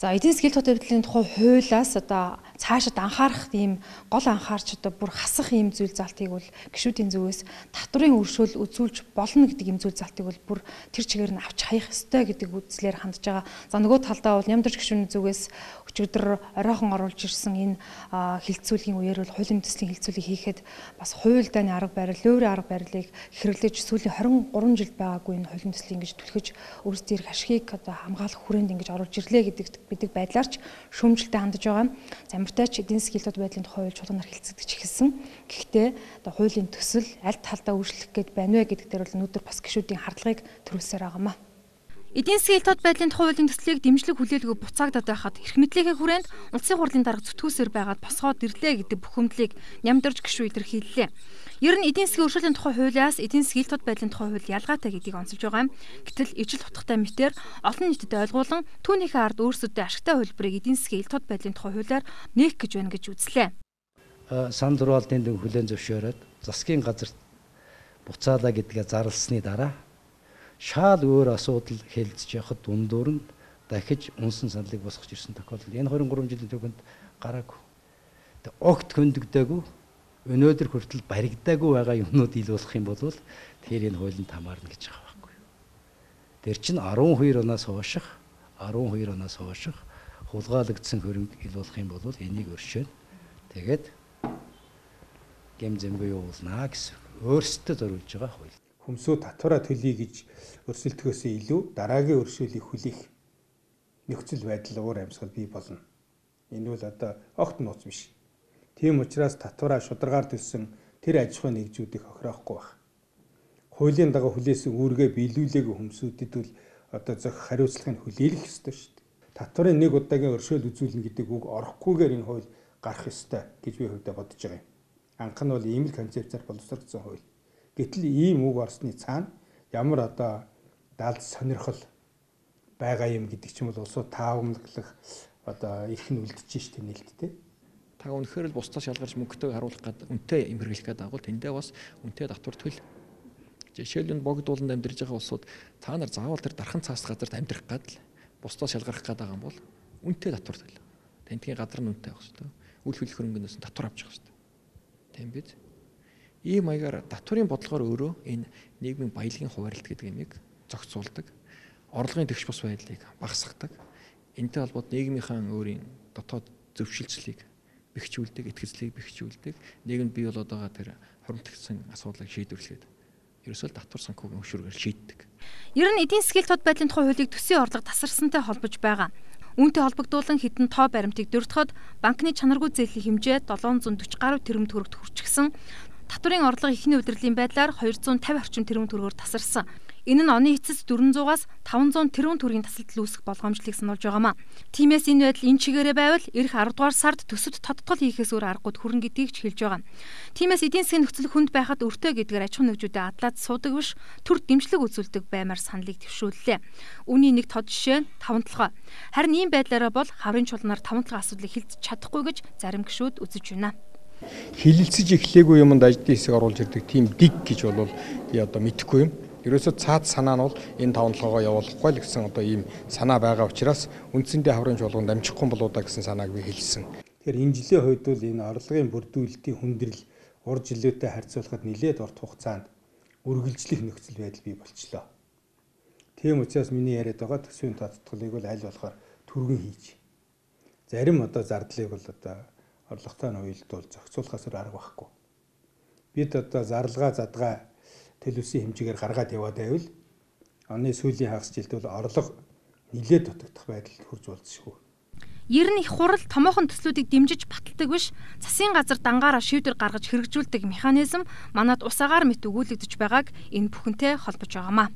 За эдийн засгийн хил хөтөлбөрийн тухай хуулиас одоо цаашид анхаарах ийм гол анхаарч одоо бүр хасах ийм зүйл залтыг бол гişүүдийн зүгээс татврын өршөөл үзүүлж болно гэдэг ийм зүйл залтыг бол бүр тэр чигээр нь авч хаях ёстой гэдэг үзлээр хандж байгаа. За нөгөө талдаа бол нямдарч гişүүний зүгээс өчигдөр оройхон оруулж ирсэн энэ хилцүүлгийн үеэр бол хуулийн төслийн хилцүүлгийг хийхэд бас хууль дааны арга барил, лөөрийн арга барилыг хэрэглэж сүүлийн 23 жил байгаагүй энэ хуулийн төслийг ингэж түлхэж өөрсдийн эрх ашигыг одоо хамгаалах хүрээнд ингэж оруулж ирлээ гэдэг бидэг байдлаар ч шүүмжлэлтэй хандж байгаа. Замбартай ч эдийн засгийн хэлтүүд байдлын тухай хууль чуулганаар хэлцэгдэж эхэлсэн. Гэхдээ одоо хуулийн төсөл аль талдаа өөрчлөх гээд байна вэ гэдэг дээр бол өнөөдөр бас гişүүдийн хардлагыг төрүүлсээр байгаамаа. Эдийн засгийн тод байдлын хуулийн төслийг дэмжлэг хүлээлгүй буцаагдаад байхад эрх мэдлийнхээ хүрээнд улсын хурлын дарга зүтгүүсээр байгаад босгоод ирлээ гэдэг бухимдлыг нямдарч гişүү илэрхийллээ. Ер нь эдийн засгийн өршөөлийн тухай хуулиас эдийн засгийн тод байдлын тухай хууль ялгаатай гэдгийг онцолж байгаа юм. Гэтэл ижил утгатай мэтэр олон нийтэд ойлгуулан түүнийхээ ард өөрсөдөө ашигтай хөлбөрийг эдийн засгийн тод байдлын тухай хуулиар нээх гэж байна гэж үзлээ. Сан дурвалтын дэв хүлэн зөвшөөрөөд засгийн газарт буцаалаа гэдгээ зарлсны дараа шаал өөр асуудал хэлцэж явахад дундуур нь дахиж унсан саналыг босгож ирсэн тохиолдол. Энэ 23 жилийн түүхэнд гараагүй. Тэг огт хөндөгдөөгүй өнөөдөр хүртэл баригдаагүй байгаа юмнууд ил болох юм бол тэр энэ хуулинд хамаарна гэж байгаа байхгүй. Тэр чинь 12 оноос хооших 12 оноос хооших хулгаалагдсан хөрөнгө ил болох юм бол энийг өршөөн. Тэгээд гэм зэмгүй явуулнаа гэсэн өөрсдөө зориулж байгаа хууль хүмсүү татвараа төлөе гэж өрсөлдөхөөсөө илүү дараагийн өршөөлийг хүлээх нөхцөл байдал уур амьсгал бий болно. Энэ бол одоо огт нууц биш. Тийм учраас татвараа шударгаар төлсөн тэр аж ахуйн нэгжүүдийг хохироохгүй байх. Хуулийн дагуу хүлээсэн үүргээ биелүүлээгүй хүмсүүдэд бол одоо зөх хариуцлагыг хүлээх ёстой шүү дээ. Татварын нэг удаагийн өршөөл үзүүлнэ гэдэг үг орохгүйгээр энэ хууль гарах ёстой гэж би хувьдаа бодож байгаа юм. Анх нь бол ийм л концепцээр боловсрогдсон хууль. Гэтэл ийм үг орсны цаана ямар одоо далд сонирхол байгаа юм гэдэг ч юм бол улсууд таавамлах одоо эрх нь үлдчихэж штэ нэлттэй. Та үнэхээр л бусдаас шалгарч мөнгөтэй харуулах гад үнтэй юм хэрэглэх гэдэг агуул тэндээ бас үнтэй татвар төл. Жишээлбэл богдууланд амьдарж байгаа улсууд та нар заавал тэр дархан цаас газарт амьдрах гад л бусдаас шалгарах гэдэг юм бол үнтэй татвар төл. Тентгийн газар нь үнтэй байх шүү дээ. Үл хөлөх хөрөнгөнөөс татвар авч байгаа шүү дээ. Тийм биз? Ийм маягаар татварын бодлогоор өөрөө энэ нийгмийн баялагын хуваарлт гэдэг юмыг зохицуулдаг. Орлогын тэгш бус байдлыг багасгадаг. Энтэй холбоотой нийгмийнхаа өөрийн дотоод зөвшөлтслийг бэхжүүлдэг, итгэцлийг бэхжүүлдэг. Нийгэмд бий болоод байгаа тэр хуримтлагдсан асуудлыг шийдвэрлэхэд ерөөсөө татвар санхүүгийн хөшүүргээр шийддэг. Ер нь эдийн засгийн тод байдлын тухай хуулийг төсвийн орлого тасарсантай холбож байгаа. Үүнтэй холбогдуулан хідэн тоо баримтыг дөрөвдөхөд банкны чанаргүй зээлийн хэмжээ 740 гаруй тэрбум төгрөгт хүрчихсэн. Татврын орлого эхний удирдлын байдлаар 250 орчим тэрбум төгрөгөөр тасарсан. Энэ нь оны эцэс 400-аас 500 тэрбум төгрөгийн тасалдал үүсэх болгоомжлыг сануулж байгаамаа. Тиймээс энэ байдал энэ чигээрээ байвал эх 10 дугаар сард төсөвт тодтгол хийхээс өөр аргагүй хүрэн гэдгийг ч хэлж байгаа. Тиймээс эдийн засгийн нөхцөл хүнд байхад өртөө гэдгээр аж ахуйн нэгжүүдэд адлаад суудаг биш төр дэмжлэг үзүүлдэг баймаар саналыг төвшүүллээ. Үүний нэг тод жишээ нь таван толгой. Харин ийм байдлаараа бол хаврын чулнаар таван толгой асуудлыг хилдэж чадахгүй гэж зарим гишүүд үзэж байна хилэлцэж эхлээгүй юмд ажлын хэсэг оруулж ирдэг тийм дэг гэж бол би одоо мэдэхгүй юм. Ерөөсөө цаад санаа нь бол энэ таван толгоо явуулахгүй л гэсэн одоо ийм санаа байгаа учраас үндсэндээ хаврын чуулганд амжихгүй болоо да гэсэн санааг би хэлсэн. Тэгэхээр энэ жилийн хувьд бол энэ орлогын бүрдүүлэлтийн хүндрэл урд жилүүтэй харьцуулахад нэлээд урт хугацаанд үргэлжлэх нөхцөл байдал бий болчлоо. Тийм учраас миний яриад байгаа төсвийн татгалыг бол аль болохоор түргэн хийж. Зарим одоо зардлыг бол одоо орлоготой нь уялдуул зохицуулахаас арга байхгүй. Бид одоо зарлага задгаа төлөвсөн хэмжээгээр гаргаад яваад байвал оны сүүлийн хагас жилд бол орлого нилээд дутагдах байдалд хүрч болзошгүй. Ер нь их хурал томоохон төслүүдийг дэмжиж баталдаг биш засгийн газар дангаараа шийдвэр гаргаж хэрэгжүүлдэг механизм манад ус агаар мэт өгүүлэгдэж байгааг энэ бүхэнтэй холбож байгаамаа.